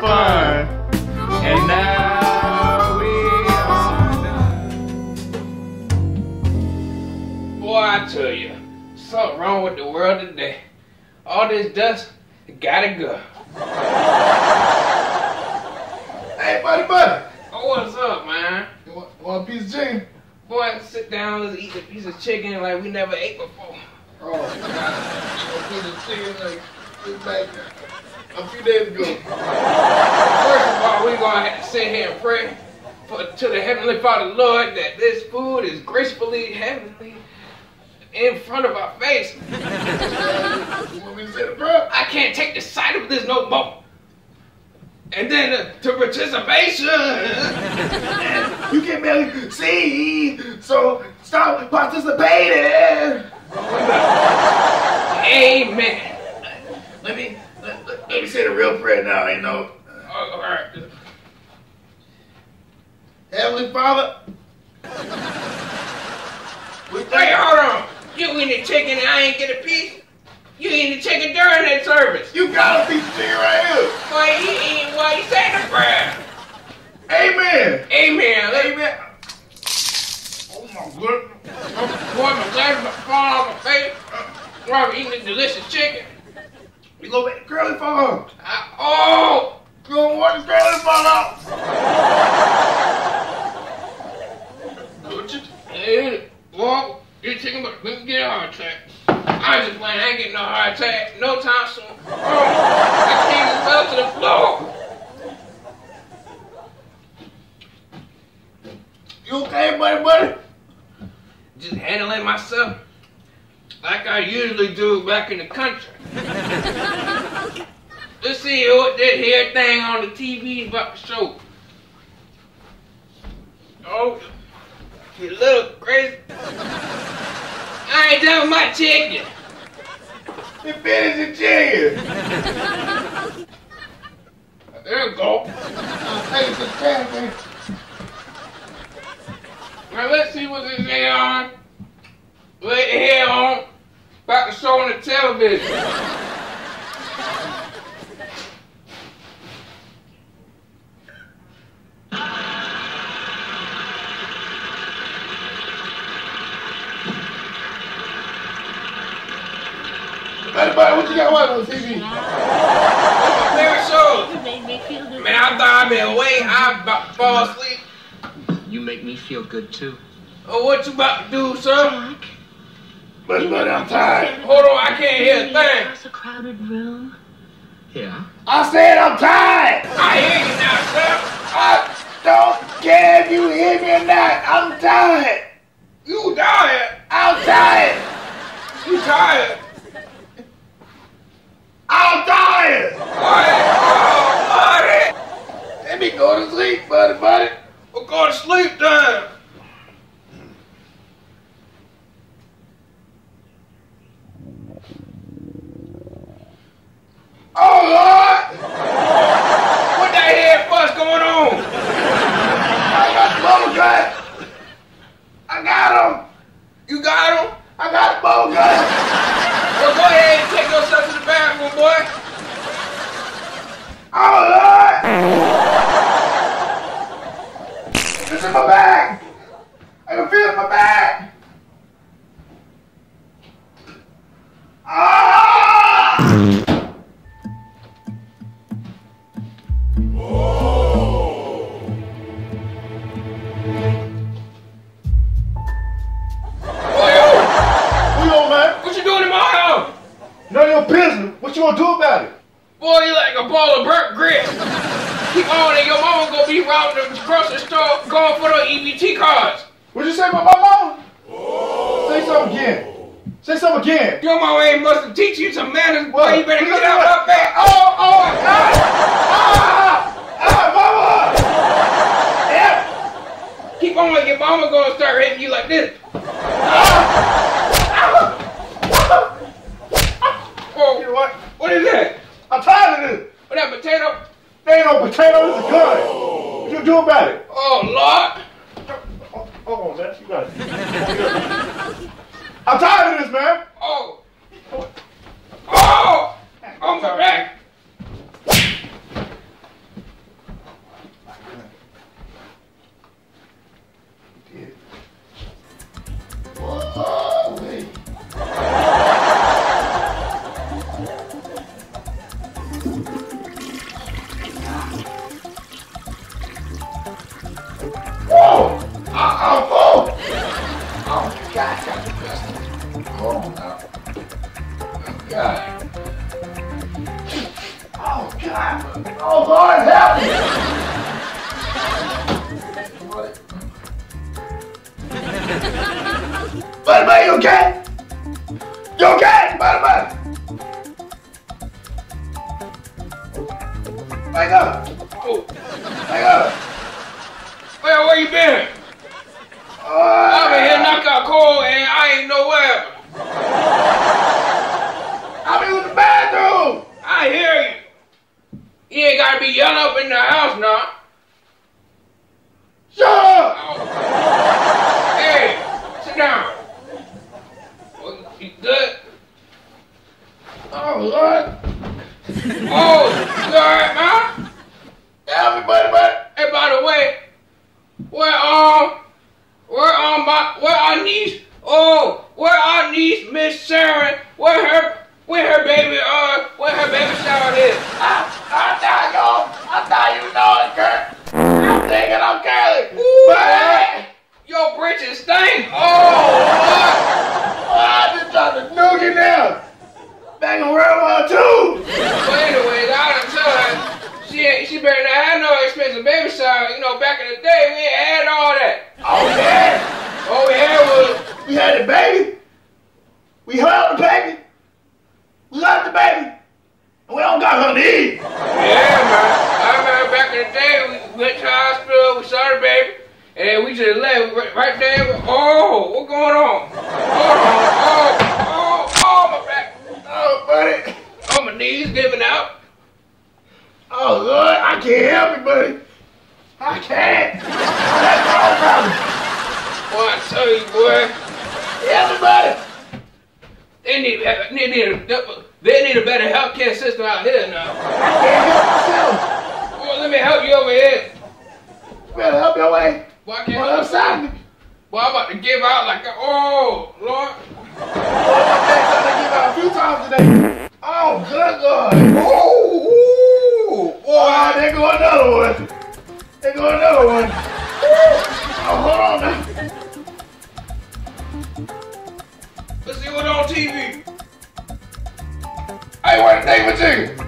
fun. And now we are done. Boy, I tell you, something wrong with the world today. All this dust gotta go. Hey, buddy, buddy. Oh, what's up, man? You want, want a piece of chicken? Boy, sit down, let's eat a piece of chicken like we never ate before. Oh, God. A piece of chicken like this back a few days ago. First of all, we're gonna sit here and pray for, to the Heavenly Father, Lord, that this food is gracefully, heavenly in front of our face. To? I can't take the sight of this no more. And then uh, to participation. You can barely see, so stop participating. Amen. Let me let, let- let me say the real prayer now. Know, Oh, all right. Heavenly Father, we Wait, thank hold on. You eat the chicken and I ain't get a piece? You eat the chicken during that service. you got a piece of chicken right here. Why you eating while you saying the prayer? Amen. Amen. Amen. Oh my goodness. boy, my glasses about to fall off my face. While I'm eating this delicious chicken. You go back to curly farm. I, oh! You don't want the curly farm. Don't you? Hey, well, you chicken, but let me get a heart attack. I just playing. I ain't getting no heart attack. No time soon. Oh, I came and fell to the floor. You okay, buddy, buddy? Just handling myself like I usually do back in the country. Let's see what this here thing on the TV is about to show. Oh, you little crazy. I ain't done with my chicken. You finished the chicken. There you go. A chicken, man. Now let's see what this here on. What here on. About to show on the television. Buddy, buddy, what you got watching on TV? Favorite show. You made me feel good. Man, I thought I'd been away. I about to fall asleep. You make me feel good too. Oh, what you about to do, sir? Jack, Buddy, buddy, I'm tired. Hold on, I can't hear a thing. Across a crowded room. Yeah? I said I'm tired. I hear you now, sir. I don't care if you hear me or not. I'm tired. You tired. I'm tired. You tired. I'm tired. Buddy. Oh, buddy. Let me go to sleep, buddy, buddy. We're going to sleep then. Oh, Lord. What that here fuss going on? I got the bubble gut. I got him. You got him? I got the bubble gut. Well, go ahead and take yourself to the bathroom, boy. Boy, you like a ball of burnt grit. Keep on and your mama gonna be routing the grocery store going for those EBT cards. What'd you say about my mama? Say something again. Say something again. Your mama ain't must have teach you some manners, boy. You better get out of bed. Oh, oh, ah! Ah! Ah, mama! Yeah! Keep on like your mama gonna start hitting you like this. Whoa, You know what? what is that? I'm tired of this. What that potato? There ain't no potato, it's a gun. What you do about it? Oh Lord. Oh, hold on, man. You got it. I'm tired of this, man. Oh. Oh. Oh my back. Oh, Oh, Lord, help me. Buddy, you okay? You okay, buddy? Wake up. Oh, up. where, where you been? Oh, I've been here knocked out cold and I ain't nowhere. I'm in the bathroom. I hear you. You ain't gotta be yelling up in the house now. Shut up. Hey, sit down. Oh, You good? Oh, Lord. Oh, you alright, man? Help me, buddy, buddy. Hey, by the way, where um, where um, my, where our niece? Oh, where our niece, Miss Sharon? Where her, where her baby? Uh, where her baby shower is? I, I thought you, I thought you know it, Kurt. I'm thinking I'm Curly. Ooh, But, Your britches stink. Oh, oh, I just dropped a noogie now. Back in World War II. Lord. But anyways, I done tell her she ain't, she better not have no expensive baby shower. You know, back in the day, we ain't had all that. Oh, yeah. All we had was We had the baby. We held the baby. We loved the baby. And we don't got her to eat. Yeah, man. I remember back in the day, we went to the hospital, we saw the baby, and we just left right, there. Oh, what's going on? Hold on. Oh, oh, oh, my back. Oh, buddy. Oh, my knees giving out. Oh, Lord, I can't help you, buddy. I can't. That's wrong, brother. Boy, I tell you, boy, Everybody. they need, uh, they need, a, they need a better healthcare system out here now. I can't help myself. Boy, let me help you over here. You better help your way. Boy, I can't the other help side me. Boy, I'm about to give out like, a, oh, Lord. Oh, my back's gonna give out a few times today. Oh, good Lord. Oh, boy. there go another one. There go another one. Oh, hold on now. Let's see what on TV. Hey, what with you?